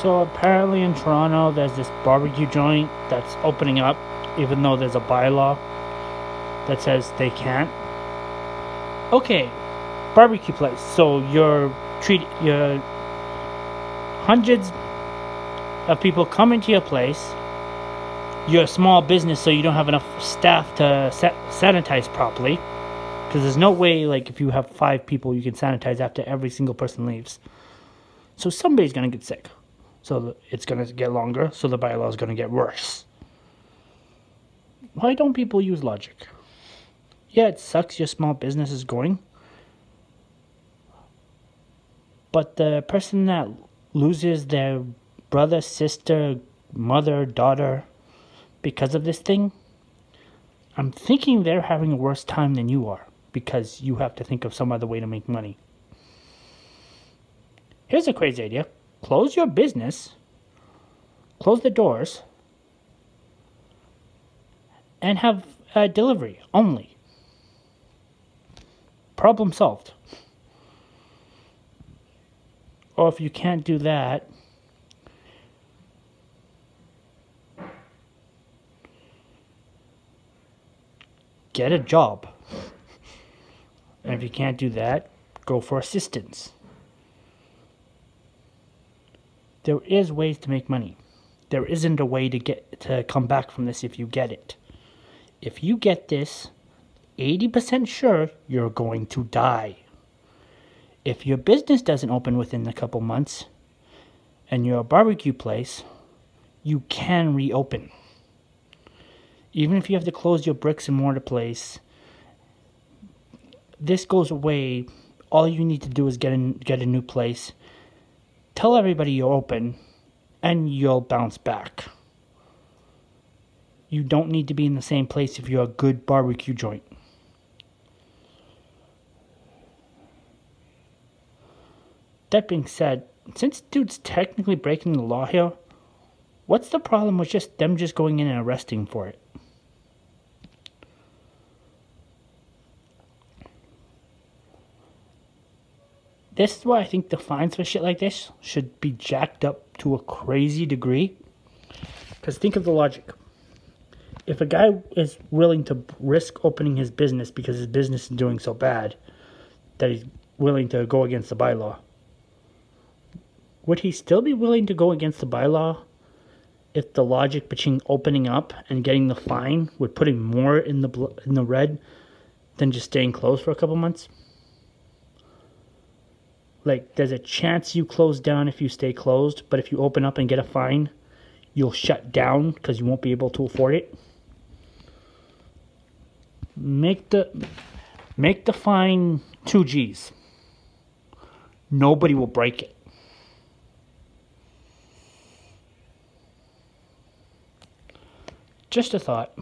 So apparently in Toronto, there's this barbecue joint that's opening up, even though there's a bylaw that says they can't. Okay, barbecue place. So you're treat you're hundreds of people come into your place. You're a small business, so you don't have enough staff to sa- sanitize properly. Because there's no way, like, if you have five people, you can sanitize after every single person leaves. So somebody's gonna get sick. So it's gonna get longer. So the bylaw is gonna get worse. Why don't people use logic? Yeah, it sucks your small business is going. But the person that loses their brother, sister, mother, daughter because of this thing, I'm thinking they're having a worse time than you are because you have to think of some other way to make money. Here's a crazy idea close your business, close the doors, and have a delivery only. Problem solved. Or if you can't do that, get a job. And if you can't do that, go for assistance. There is ways to make money. There isn't a way to get to come back from this if you get it. If you get this, 80% sure you're going to die. If your business doesn't open within a couple months and you're a barbecue place, you can reopen. Even if you have to close your bricks and mortar place, this goes away. All you need to do is get a, get a new place. Tell everybody you're open and you'll bounce back. You don't need to be in the same place if you're a good barbecue joint. That being said, since dude's technically breaking the law here, what's the problem with just them just going in and arresting for it? This is why I think the fines for shit like this should be jacked up to a crazy degree. Because think of the logic. If a guy is willing to risk opening his business because his business is doing so bad that he's willing to go against the bylaw, would he still be willing to go against the bylaw if the logic between opening up and getting the fine would put him more in the in the red than just staying closed for a couple months? Like, there's a chance you close down if you stay closed, but if you open up and get a fine, you'll shut down because you won't be able to afford it. Make the make the fine two G's. Nobody will break it. Just a thought.